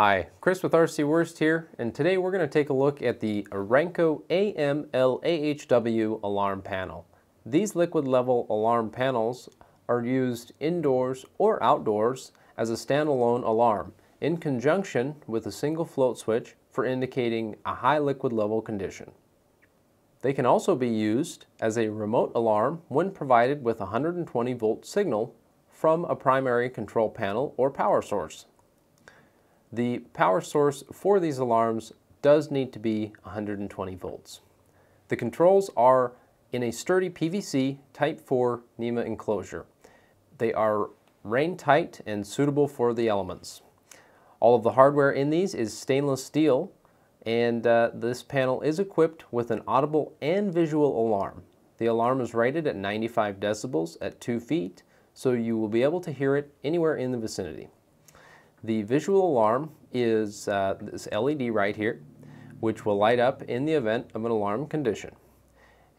Hi, Chris with RC Worst here, and today we're going to take a look at the Orenco AMLAHW alarm panel. These liquid level alarm panels are used indoors or outdoors as a standalone alarm in conjunction with a single float switch for indicating a high liquid level condition. They can also be used as a remote alarm when provided with a 120 volt signal from a primary control panel or power source. The power source for these alarms does need to be 120 volts. The controls are in a sturdy PVC Type 4 NEMA enclosure. They are rain tight and suitable for the elements. All of the hardware in these is stainless steel and uh, this panel is equipped with an audible and visual alarm. The alarm is rated at 95 decibels at 2 feet so you will be able to hear it anywhere in the vicinity. The visual alarm is uh, this LED right here, which will light up in the event of an alarm condition.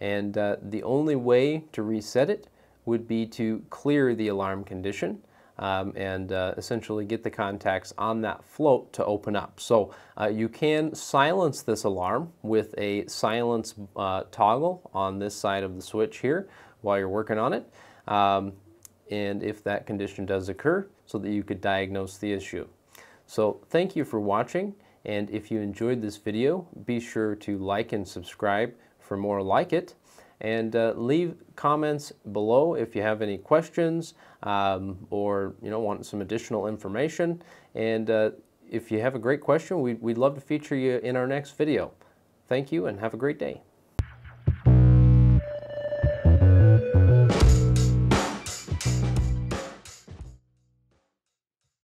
And uh, the only way to reset it would be to clear the alarm condition um, and uh, essentially get the contacts on that float to open up. So uh, you can silence this alarm with a silence uh, toggle on this side of the switch here while you're working on it. Um, and if that condition does occur so that you could diagnose the issue. So thank you for watching and if you enjoyed this video be sure to like and subscribe for more like it and uh, leave comments below if you have any questions um, or you know want some additional information and uh, if you have a great question we'd, we'd love to feature you in our next video. Thank you and have a great day.